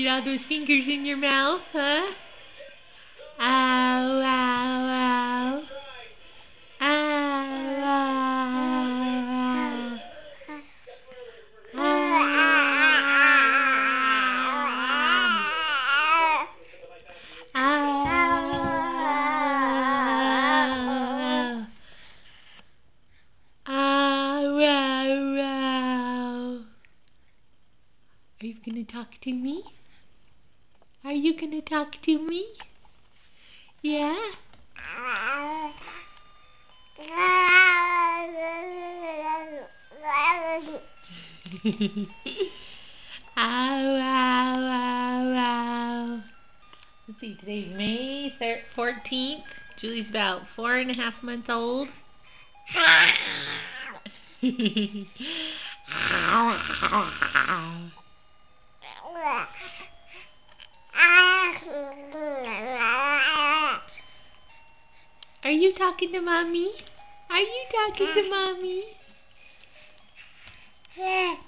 Ow, those fingers in your mouth, huh? Ow, ow, ow. Ow, ow, ow. Ow. Ow, ow. Are you gonna talk to me? Are you gonna talk to me? Yeah? ow, ow, ow, ow. Let's see, today's May thir- 14th. Julee's about four and a half months old. Are you talking to mommy? Are you talking to mommy?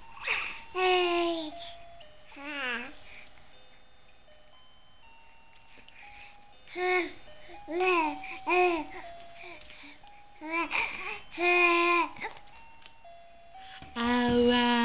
Ow, oh, wow. Uh,